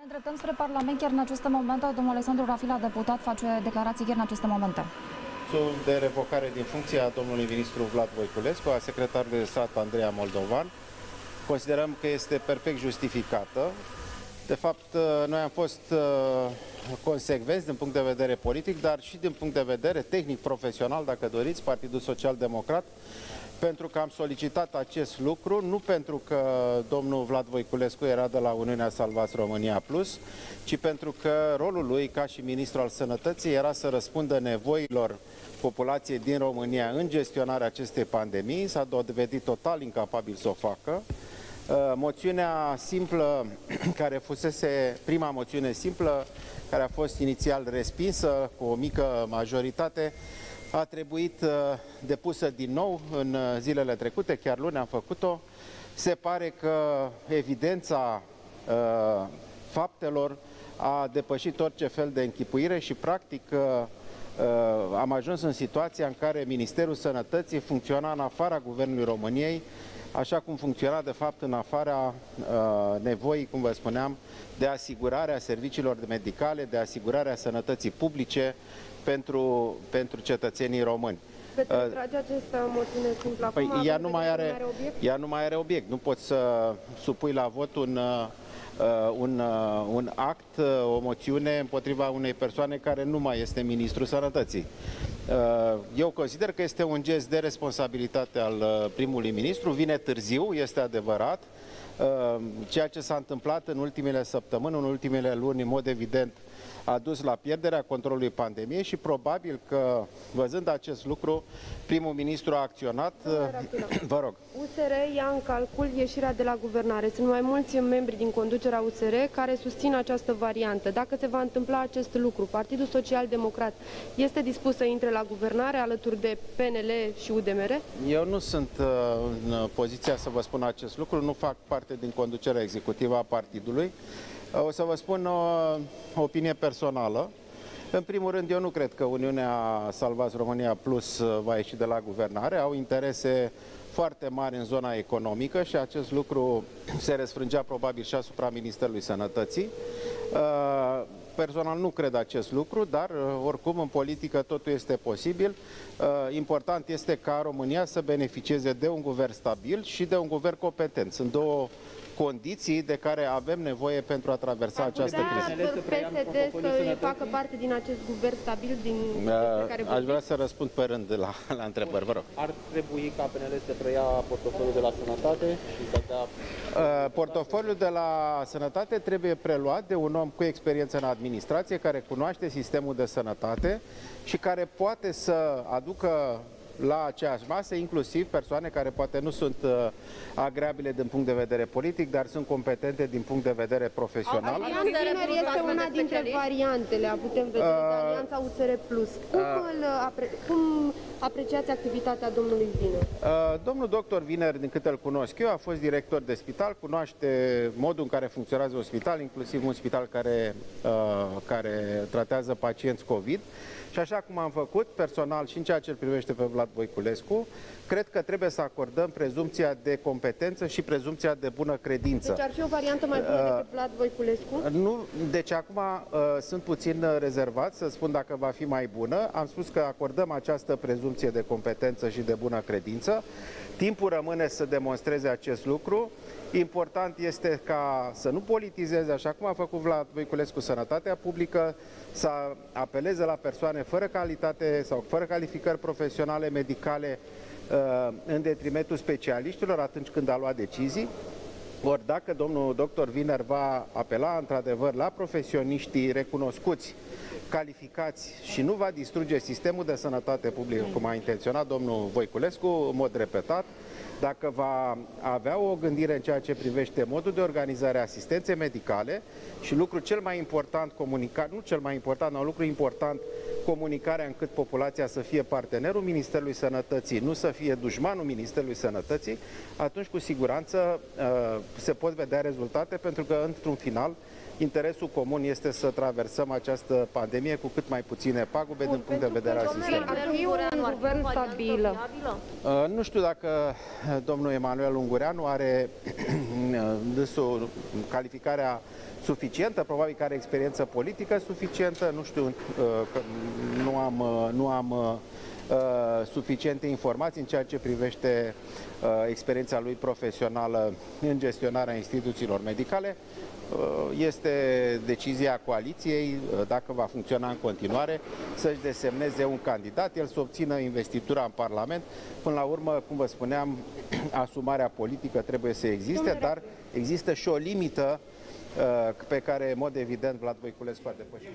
Ne îndreptăm spre Parlament chiar în aceste momente. Domnul Alexandru Rafila, deputat, face declarații chiar în aceste momente. de revocare din funcție a domnului ministru Vlad Voiculescu, a secretarului de stat Andreea Moldovan, considerăm că este perfect justificată. De fapt, noi am fost uh, consecvenți din punct de vedere politic, dar și din punct de vedere tehnic-profesional, dacă doriți, Partidul Social Democrat, pentru că am solicitat acest lucru, nu pentru că domnul Vlad Voiculescu era de la Uniunea Salvați România Plus, ci pentru că rolul lui ca și ministru al sănătății era să răspundă nevoilor populației din România în gestionarea acestei pandemii. S-a dovedit total incapabil să o facă. Uh, moțiunea simplă, care fusese prima moțiune simplă, care a fost inițial respinsă cu o mică majoritate, a trebuit uh, depusă din nou în uh, zilele trecute, chiar luni am făcut-o. Se pare că evidența uh, faptelor a depășit orice fel de închipuire și practic am ajuns în situația în care Ministerul Sănătății funcționa în afara Guvernului României, așa cum funcționa de fapt în afara nevoii, cum vă spuneam, de asigurarea serviciilor medicale, de asigurarea sănătății publice, pentru, pentru cetățenii români. Veți uh, trage această moțiune simplă păi ea nu, mai are, are obiect? ea nu mai are obiect. Nu poți să supui la vot un, uh, un, uh, un act, uh, o moțiune împotriva unei persoane care nu mai este ministrul sănătății. Uh, eu consider că este un gest de responsabilitate al uh, primului ministru, vine târziu, este adevărat. Ceea ce s-a întâmplat în ultimele săptămâni, în ultimele luni, în mod evident, a dus la pierderea controlului pandemiei și probabil că, văzând acest lucru, primul ministru a acționat. Vă rog. USR ia în calcul ieșirea de la guvernare. Sunt mai mulți membri din conducerea USR care susțin această variantă. Dacă se va întâmpla acest lucru, Partidul Social Democrat este dispus să intre la guvernare alături de PNL și UDMR? Eu nu sunt uh, în poziția să vă spun acest lucru, nu fac parte din conducerea executivă a partidului. O să vă spun o opinie personală. În primul rând, eu nu cred că Uniunea Salvați România Plus uh, va ieși de la guvernare. Au interese foarte mari în zona economică și acest lucru se răsfrângea probabil și asupra Ministerului Sănătății. Uh, personal nu cred acest lucru, dar uh, oricum în politică totul este posibil. Important este ca România să beneficieze de un guvern stabil și de un guvern competent. Sunt două condiții de care avem nevoie pentru a traversa această criză. PSD să facă parte din acest guvern stabil din uh, care Aș vrea să răspund pe rând la, la întrebări, vă rog. Ar trebui ca PNL să preia portofoliul de la sănătate și să dea... Uh, portofoliul de la sănătate trebuie preluat de un om cu experiență în administrație, care cunoaște sistemul de sănătate și care poate să aducă la aceeași masă, inclusiv persoane care poate nu sunt uh, agreabile din punct de vedere politic, dar sunt competente din punct de vedere profesional. Alianța este una dintre variantele, putem vedea, uh, Alianța USR+. Plus. Cum, uh, îl apre cum apreciați activitatea domnului Viner? Uh, domnul doctor Viner, din câte îl cunosc eu, a fost director de spital, cunoaște modul în care funcționează un spital, inclusiv un spital care, uh, care tratează pacienți COVID. Și așa cum am făcut personal și în ceea ce îl privește pe Vlad Voiculescu, cred că trebuie să acordăm prezumția de competență și prezumția de bună credință. Deci ar fi o variantă mai bună uh, decât Vlad Voiculescu? Nu, deci acum uh, sunt puțin rezervat să spun dacă va fi mai bună. Am spus că acordăm această prezumție de competență și de bună credință. Timpul rămâne să demonstreze acest lucru. Important este ca să nu politizeze, așa cum a făcut Vlad Voiculescu Sănătatea Publică, să apeleze la persoane fără calitate sau fără calificări profesionale medicale uh, în detrimentul specialiștilor atunci când a luat decizii. Ori dacă domnul doctor Viner va apela într-adevăr la profesioniștii recunoscuți, calificați și nu va distruge sistemul de sănătate publică, cum a intenționat domnul Voiculescu, în mod repetat, dacă va avea o gândire în ceea ce privește modul de organizare a asistenței medicale și lucru cel mai important, comunica, nu cel mai important, dar un lucru important, comunicarea încât populația să fie partenerul Ministerului Sănătății, nu să fie dușmanul Ministerului Sănătății, atunci cu siguranță uh, se pot vedea rezultate, pentru că într-un final Interesul comun este să traversăm această pandemie cu cât mai puține pagube Bun, din punct de vedere al sistemului. Ar fi un guvern stabil. Uh, nu știu dacă domnul Emanuel Ungureanu are dânsul calificarea suficientă, probabil că are experiență politică suficientă, nu știu, că nu am, nu am suficiente informații în ceea ce privește experiența lui profesională în gestionarea instituțiilor medicale. Uh, este decizia coaliției, uh, dacă va funcționa în continuare, să-și desemneze un candidat, el să obțină investitura în Parlament. Până la urmă, cum vă spuneam, asumarea politică trebuie să existe, dar există și o limită uh, pe care, în mod evident, Vlad Voiculescu a depășit.